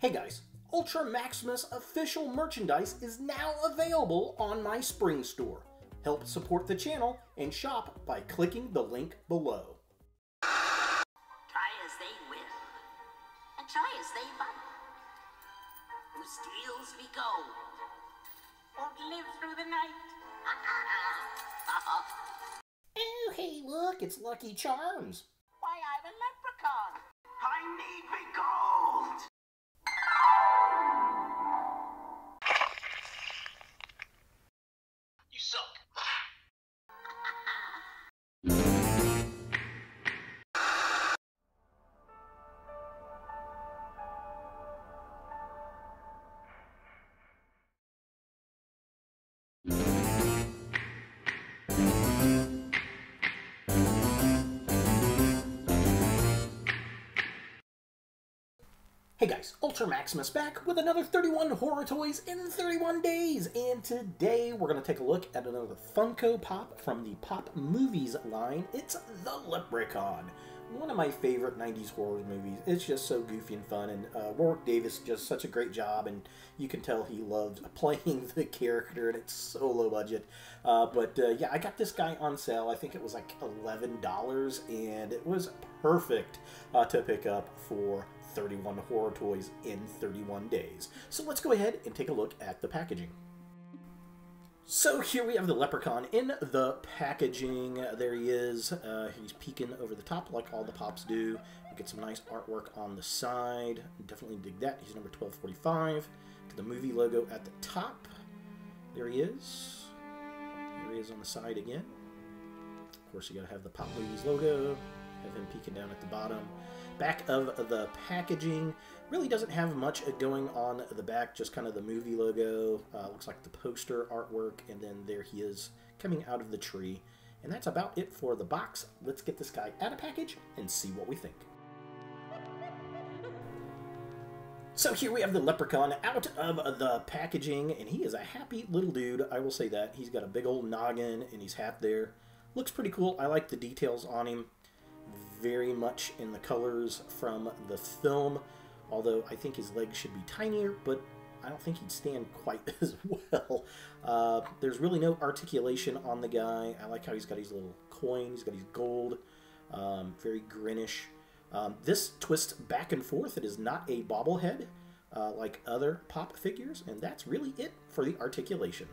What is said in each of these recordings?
Hey guys, Ultra Maximus official merchandise is now available on my Spring store. Help support the channel and shop by clicking the link below. Try as they will, and try as they might. Who steals me gold won't live through the night. Oh, hey, look, it's Lucky Charms. You suck. Hey guys, Ultra Maximus back with another 31 horror toys in 31 days, and today we're going to take a look at another Funko Pop from the Pop Movies line. It's The Leprechaun, one of my favorite 90s horror movies. It's just so goofy and fun, and uh, Warwick Davis does such a great job, and you can tell he loves playing the character, and it's so low budget. Uh, but uh, yeah, I got this guy on sale. I think it was like $11, and it was perfect uh, to pick up for 31 horror toys in 31 days. So let's go ahead and take a look at the packaging. So here we have the leprechaun in the packaging. There he is. Uh, he's peeking over the top like all the pops do. We get some nice artwork on the side. Definitely dig that. He's number 1245. To the movie logo at the top. There he is. There he is on the side again. Of course, you gotta have the Pop Movies logo. Have him peeking down at the bottom. Back of the packaging really doesn't have much going on the back, just kind of the movie logo. Uh, looks like the poster artwork, and then there he is coming out of the tree. And that's about it for the box. Let's get this guy out of package and see what we think. So here we have the leprechaun out of the packaging, and he is a happy little dude, I will say that. He's got a big old noggin and he's hat there. Looks pretty cool. I like the details on him very much in the colors from the film, although I think his legs should be tinier, but I don't think he'd stand quite as well. Uh, there's really no articulation on the guy. I like how he's got his little coin, he's got his gold, um, very grinnish. Um, this twists back and forth. It is not a bobblehead uh, like other pop figures, and that's really it for the articulation.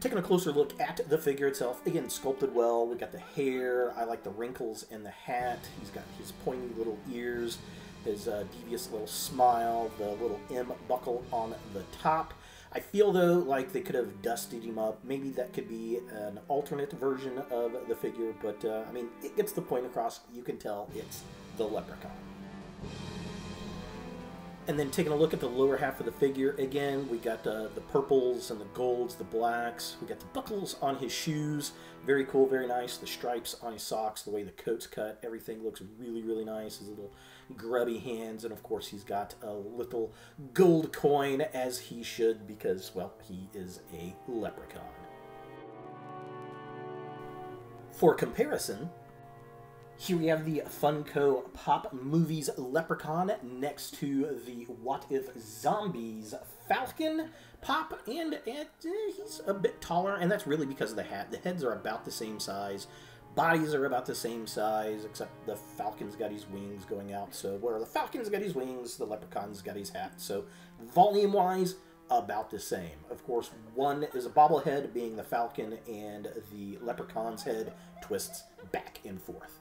Taking a closer look at the figure itself, again, sculpted well. We got the hair. I like the wrinkles in the hat. He's got his pointy little ears, his uh, devious little smile, the little M buckle on the top. I feel, though, like they could have dusted him up. Maybe that could be an alternate version of the figure, but, uh, I mean, it gets the point across. You can tell it's the Leprechaun. And then taking a look at the lower half of the figure, again, we got uh, the purples and the golds, the blacks. We got the buckles on his shoes. Very cool, very nice. The stripes on his socks, the way the coat's cut, everything looks really, really nice. His little grubby hands, and of course he's got a little gold coin, as he should, because, well, he is a leprechaun. For comparison, here we have the Funko Pop Movies Leprechaun next to the What If Zombies Falcon Pop, and, eh, he's a bit taller, and that's really because of the hat. The heads are about the same size, bodies are about the same size, except the Falcon's got his wings going out, so where are the Falcon's got his wings, the Leprechaun's got his hat, so volume-wise, about the same. Of course, one is a bobblehead, being the Falcon, and the Leprechaun's head twists back and forth.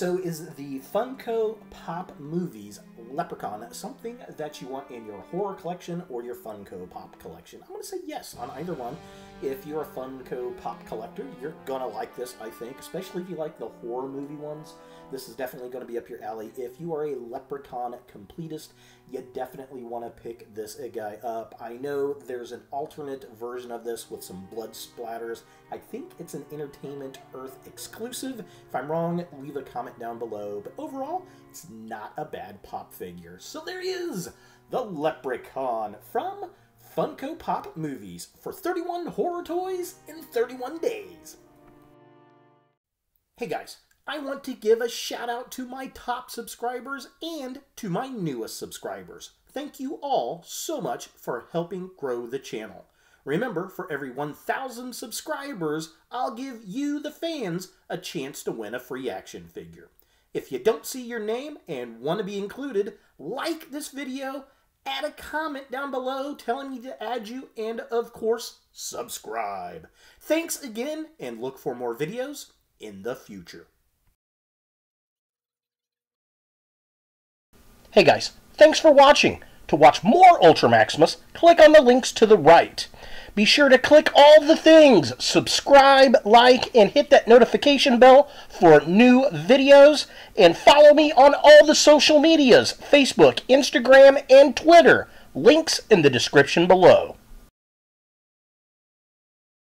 So is the Funko Pop Movies Leprechaun something that you want in your horror collection or your Funko Pop collection? I'm going to say yes on either one. If you're a Funko Pop collector, you're going to like this, I think, especially if you like the horror movie ones. This is definitely going to be up your alley. If you are a Leprechaun completist, you definitely want to pick this guy up. I know there's an alternate version of this with some blood splatters. I think it's an Entertainment Earth exclusive. If I'm wrong, leave a comment down below. But overall, it's not a bad pop figure. So there he is, the Leprechaun from Funko Pop Movies for 31 horror toys in 31 days. Hey guys, I want to give a shout out to my top subscribers and to my newest subscribers. Thank you all so much for helping grow the channel. Remember, for every 1,000 subscribers, I'll give you, the fans, a chance to win a free action figure. If you don't see your name and want to be included, like this video, add a comment down below telling me to add you, and of course, subscribe. Thanks again, and look for more videos in the future. Hey guys, thanks for watching. To watch more Ultra Maximus, click on the links to the right. Be sure to click all the things, subscribe, like, and hit that notification bell for new videos. And follow me on all the social medias Facebook, Instagram, and Twitter. Links in the description below.